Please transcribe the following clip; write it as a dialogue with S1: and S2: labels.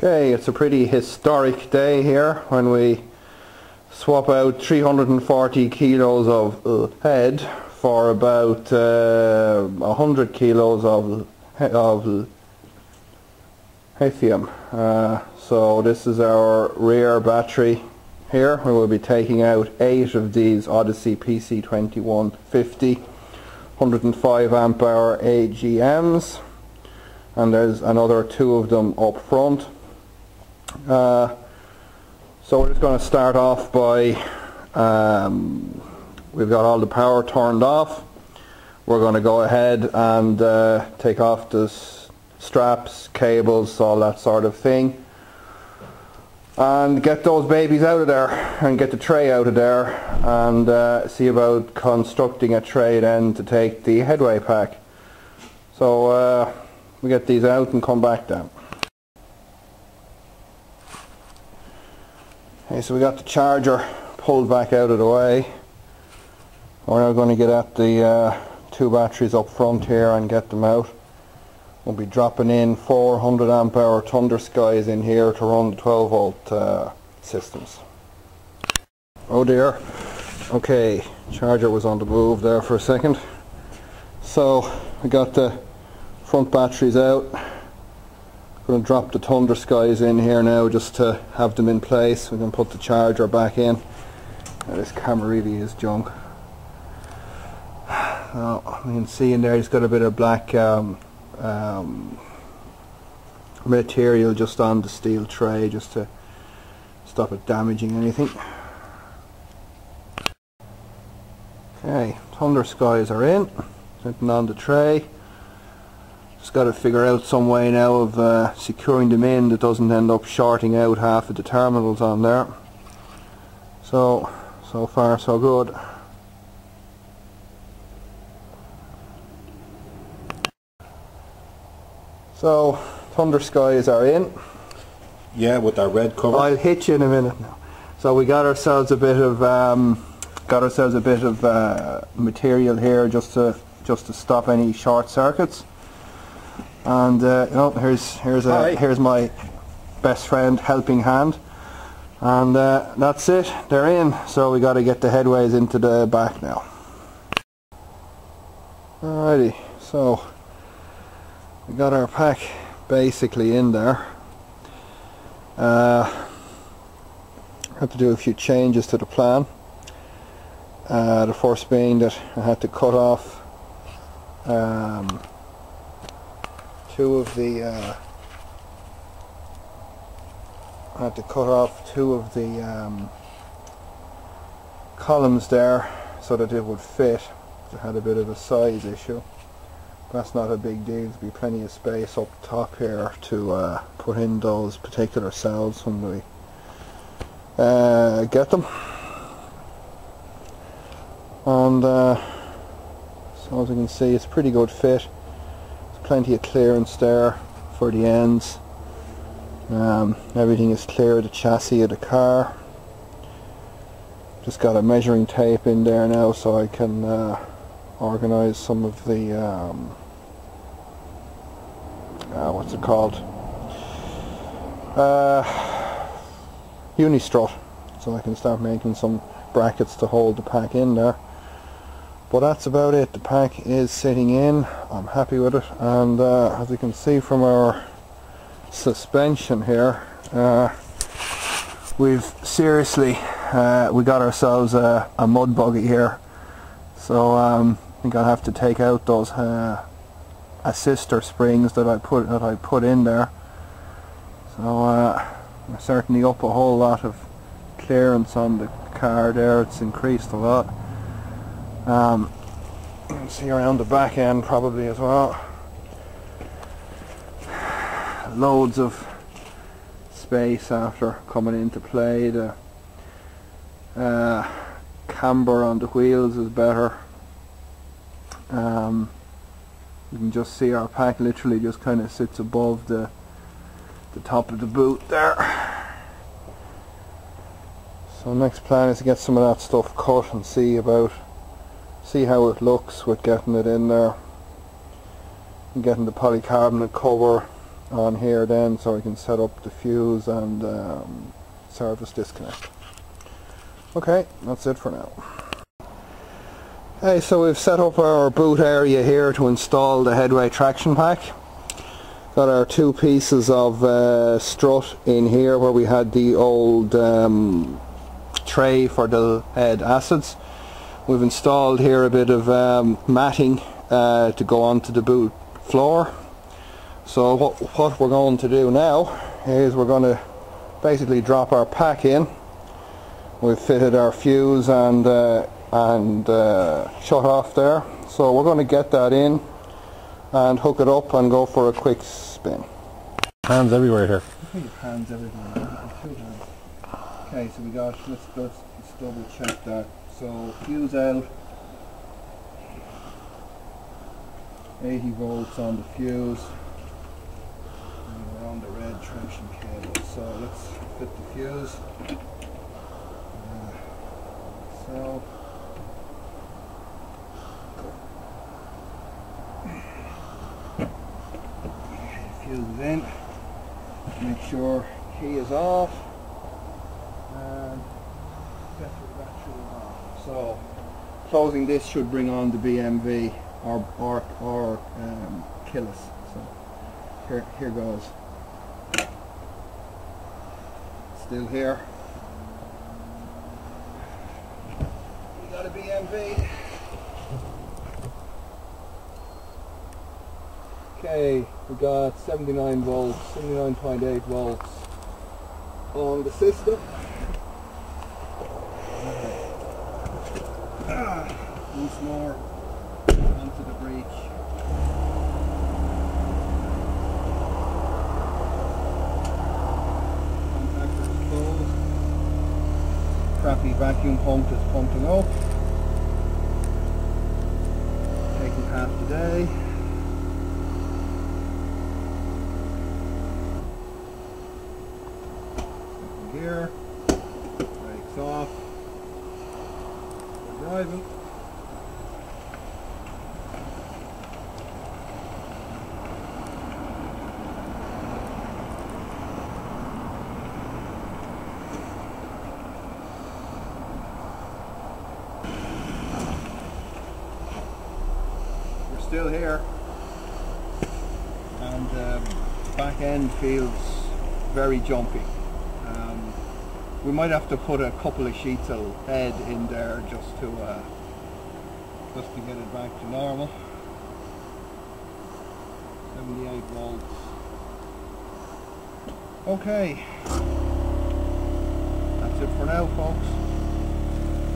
S1: Okay, it's a pretty historic day here when we swap out 340 kilos of uh, head for about uh, 100 kilos of, of lithium. Uh, so this is our rear battery here. We will be taking out 8 of these Odyssey PC2150 105 amp hour AGMs and there's another two of them up front uh, so we're just going to start off by, um, we've got all the power turned off. We're going to go ahead and uh, take off the straps, cables, all that sort of thing. And get those babies out of there and get the tray out of there and uh, see about constructing a tray then to take the headway pack. So uh, we get these out and come back down. Okay, so we got the charger pulled back out of the way. We're now going to get at the uh, two batteries up front here and get them out. We'll be dropping in 400 amp hour Thunder Skies in here to run the 12 volt uh, systems. Oh dear. Okay, charger was on the move there for a second. So we got the front batteries out going to drop the Thunder Skies in here now just to have them in place. We can put the charger back in. Now, this camera really is junk. Now, you can see in there it's got a bit of black um, um, material just on the steel tray just to stop it damaging anything. Okay, Thunder Skies are in, sitting on the tray. Just got to figure out some way now of uh, securing them in that doesn't end up shorting out half of the terminals on there. So, so far so good. So, Thunder Skies are in.
S2: Yeah, with our red cover.
S1: I'll hit you in a minute now. So we got ourselves a bit of um, got ourselves a bit of uh, material here just to just to stop any short circuits. And uh, you know, here's here's a Hi. here's my best friend helping hand. And uh, that's it. They're in. So we got to get the headways into the back now. Alrighty. So we got our pack basically in there. Uh, had to do a few changes to the plan. Uh, the first being that I had to cut off um, two of the uh, I had to cut off two of the um, columns there so that it would fit. It had a bit of a size issue. That's not a big deal. There'll be plenty of space up top here to uh, put in those particular cells when we uh, get them. And uh, so as you can see it's pretty good fit plenty of clearance there for the ends. Um, everything is clear the chassis of the car. Just got a measuring tape in there now so I can uh, organize some of the um, uh, what's it called? Uh, unistrut so I can start making some brackets to hold the pack in there but that's about it. The pack is sitting in. I'm happy with it. And uh, as you can see from our suspension here uh, we've seriously uh, we got ourselves a, a, mud buggy here. So um, I think I'll have to take out those uh, assister springs that I put that I put in there. So uh, we're certainly up a whole lot of clearance on the car there. It's increased a lot um, you can see around the back end probably as well. Loads of space after coming into play. The uh, camber on the wheels is better. Um, you can just see our pack literally just kind of sits above the the top of the boot there. So next plan is to get some of that stuff cut and see about see how it looks with getting it in there and getting the polycarbonate cover on here then so I can set up the fuse and um, service disconnect. Okay, that's it for now. Okay, so we've set up our boot area here to install the headway traction pack. Got our two pieces of uh, strut in here where we had the old um, tray for the lead acids. We've installed here a bit of um, matting uh, to go onto the boot floor. So what, what we're going to do now is we're going to basically drop our pack in. We've fitted our fuse and uh, and uh, shut off there. So we're going to get that in and hook it up and go for a quick spin.
S2: Hands everywhere here.
S1: Hands everywhere. Okay, so we got let's, let's, let's double check that. So fuse out. 80 volts on the fuse. And we're on the red traction cable. So let's fit the fuse. Uh, so. Fuse in. Make sure key is off. And battery battery is on. So closing this should bring on the BMV or or or um, kill us. So here here goes. Still here. We got a BMV. Okay, we got 79 volts, 79.8 volts on the system. Once more onto the breach. Contactor closed. Crappy vacuum pump is pumping up. Taking half the day. Gear. Brakes off. We're driving. Still here. And um, back end feels very jumpy. Um, we might have to put a couple of sheets of lead in there just to uh, just to get it back to normal. 78 volts. Okay. That's it for now folks.